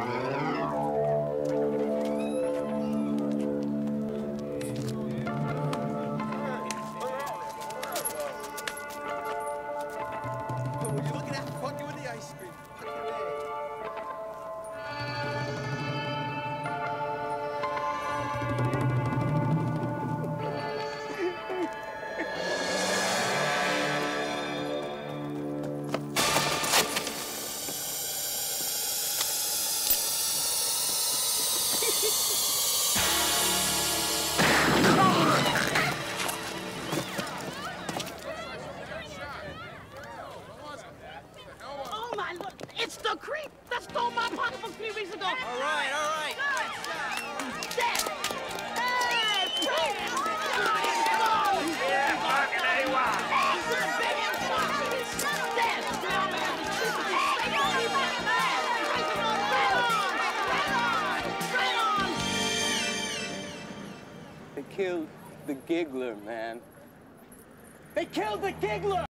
Would you Oh my lord, it's the creep that stole my pocketbook three weeks ago. All right, all right. Dad! Hey, Pete! Yeah, fucking A-Wop. Excellent, baby, I'm sorry. Now I'm gonna have to shoot you. Hey, on, on, on. They killed the giggler, man. They killed the giggler!